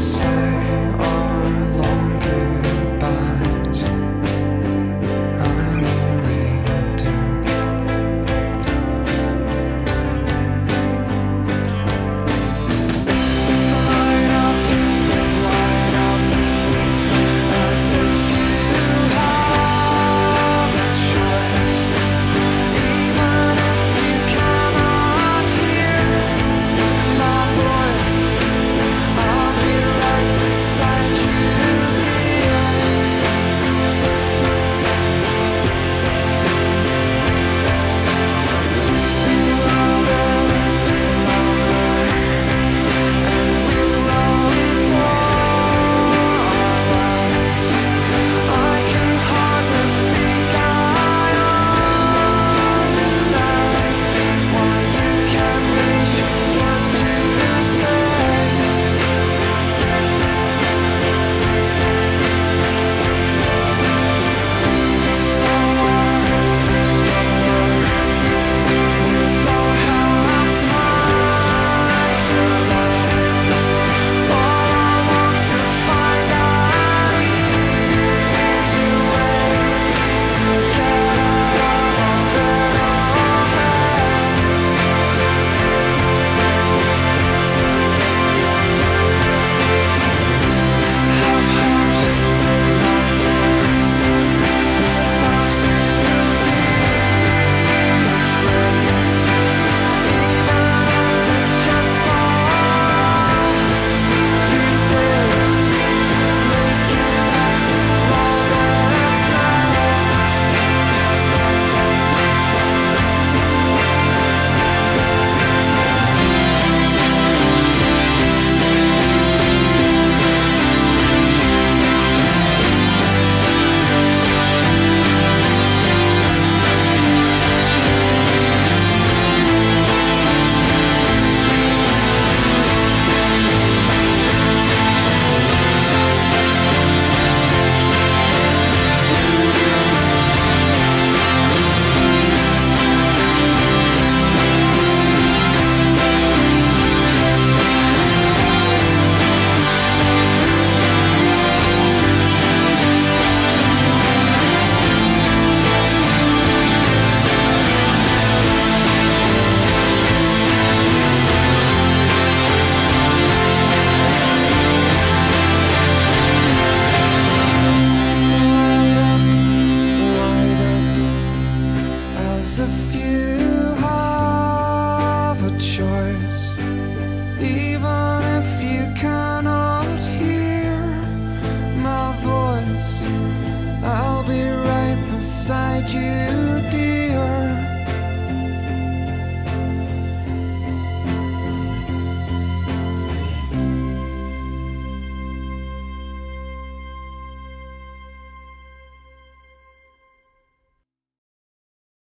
as